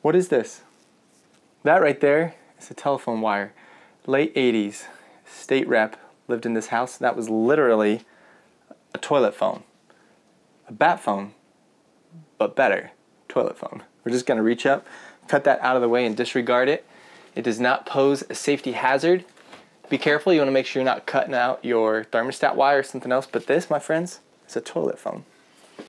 What is this? That right there is a telephone wire. Late 80s, state rep lived in this house. That was literally a toilet phone. A bat phone, but better. Toilet phone. We're just gonna reach up, cut that out of the way, and disregard it. It does not pose a safety hazard. Be careful, you wanna make sure you're not cutting out your thermostat wire or something else, but this, my friends, is a toilet phone.